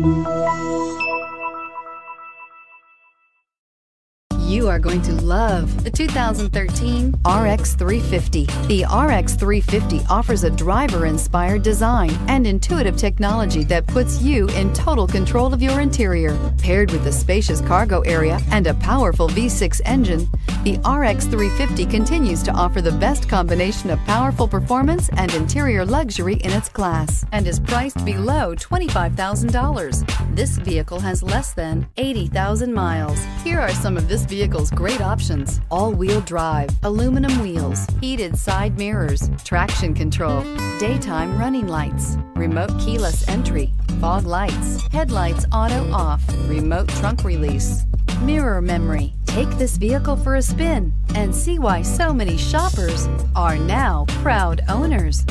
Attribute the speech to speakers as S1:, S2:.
S1: Música You are going to love the 2013 RX 350. The RX 350 offers a driver-inspired design and intuitive technology that puts you in total control of your interior. Paired with a spacious cargo area and a powerful V6 engine, the RX 350 continues to offer the best combination of powerful performance and interior luxury in its class and is priced below $25,000. This vehicle has less than 80,000 miles. Here are some of this vehicle's great options. All-wheel drive, aluminum wheels, heated side mirrors, traction control, daytime running lights, remote keyless entry, fog lights, headlights auto off, remote trunk release, mirror memory. Take this vehicle for a spin and see why so many shoppers are now proud owners.